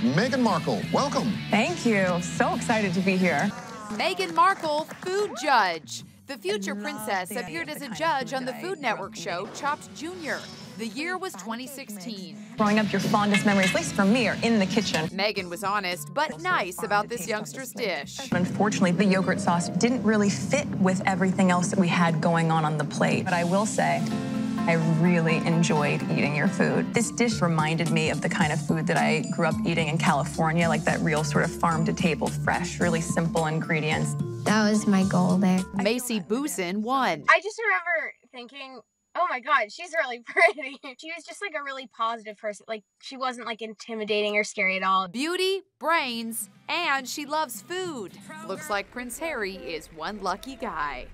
Meghan Markle. Welcome. Thank you. So excited to be here. Meghan Markle, food judge. The future princess appeared as a judge on the Food Network show Chopped Jr. The year was 2016. Growing up, your fondest memories, at least for me, are in the kitchen. Meghan was honest but nice about this youngster's dish. Unfortunately, the yogurt sauce didn't really fit with everything else that we had going on on the plate. But I will say, I really enjoyed eating your food. This dish reminded me of the kind of food that I grew up eating in California, like that real sort of farm to table, fresh, really simple ingredients. That was my goal there. Macy Boosin won. I just remember thinking, oh my god, she's really pretty. she was just like a really positive person. Like she wasn't like intimidating or scary at all. Beauty, brains, and she loves food. Looks like Prince Harry is one lucky guy.